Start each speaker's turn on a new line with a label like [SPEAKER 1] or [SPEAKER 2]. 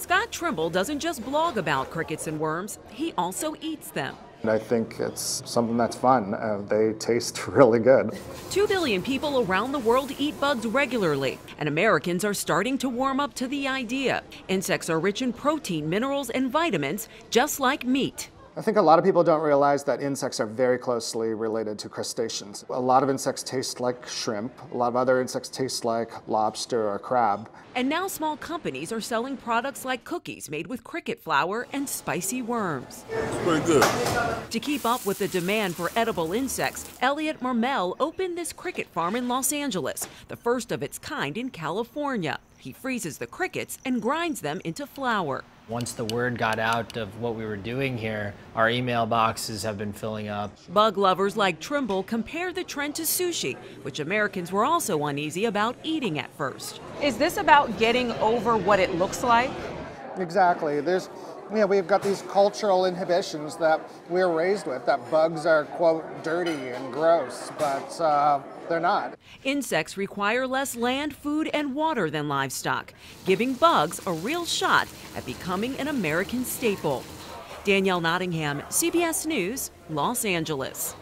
[SPEAKER 1] Scott Trimble doesn't just blog about crickets and worms, he also eats them.
[SPEAKER 2] I think it's something that's fun. Uh, they taste really good.
[SPEAKER 1] Two billion people around the world eat bugs regularly, and Americans are starting to warm up to the idea. Insects are rich in protein, minerals, and vitamins, just like meat.
[SPEAKER 2] I think a lot of people don't realize that insects are very closely related to crustaceans. A lot of insects taste like shrimp, a lot of other insects taste like lobster or crab.
[SPEAKER 1] And now small companies are selling products like cookies made with cricket flour and spicy worms.
[SPEAKER 3] It's pretty good.
[SPEAKER 1] To keep up with the demand for edible insects, Elliot Marmel opened this cricket farm in Los Angeles, the first of its kind in California. He freezes the crickets and grinds them into flour.
[SPEAKER 4] Once the word got out of what we were doing here, our email boxes have been filling up.
[SPEAKER 1] Bug lovers like Trimble compare the trend to sushi, which Americans were also uneasy about eating at first.
[SPEAKER 5] Is this about getting over what it looks like?
[SPEAKER 2] Exactly. There's you know, we've got these cultural inhibitions that we're raised with that bugs are, quote, dirty and gross, but uh, they're not.
[SPEAKER 1] Insects require less land, food, and water than livestock, giving bugs a real shot at becoming an American staple. Danielle Nottingham, CBS News, Los Angeles.